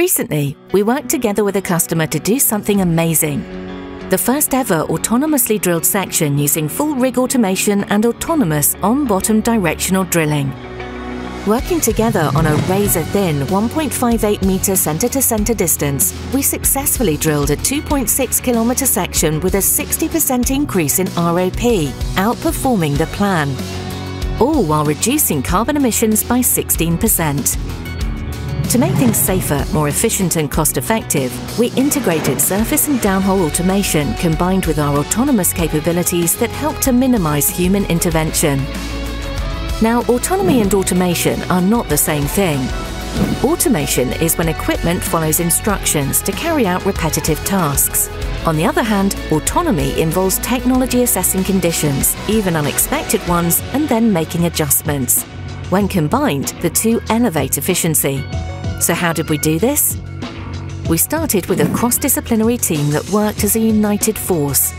Recently, we worked together with a customer to do something amazing. The first ever autonomously drilled section using full rig automation and autonomous on-bottom directional drilling. Working together on a razor-thin 1.58 metre centre-to-centre distance, we successfully drilled a 2.6 kilometre section with a 60% increase in ROP, outperforming the plan. All while reducing carbon emissions by 16%. To make things safer, more efficient and cost-effective, we integrated surface and downhole automation combined with our autonomous capabilities that help to minimise human intervention. Now, autonomy and automation are not the same thing. Automation is when equipment follows instructions to carry out repetitive tasks. On the other hand, autonomy involves technology assessing conditions, even unexpected ones, and then making adjustments. When combined, the two elevate efficiency. So, how did we do this? We started with a cross disciplinary team that worked as a united force.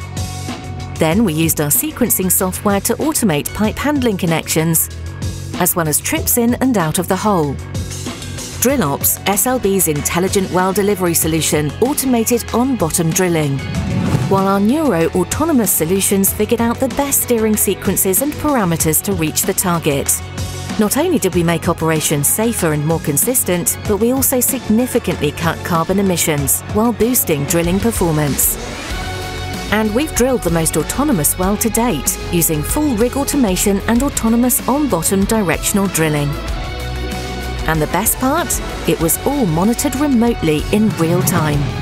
Then we used our sequencing software to automate pipe handling connections, as well as trips in and out of the hole. DrillOps, SLB's intelligent well delivery solution, automated on bottom drilling. While our Neuro autonomous solutions figured out the best steering sequences and parameters to reach the target. Not only did we make operations safer and more consistent, but we also significantly cut carbon emissions while boosting drilling performance. And we've drilled the most autonomous well to date, using full rig automation and autonomous on-bottom directional drilling. And the best part? It was all monitored remotely in real time.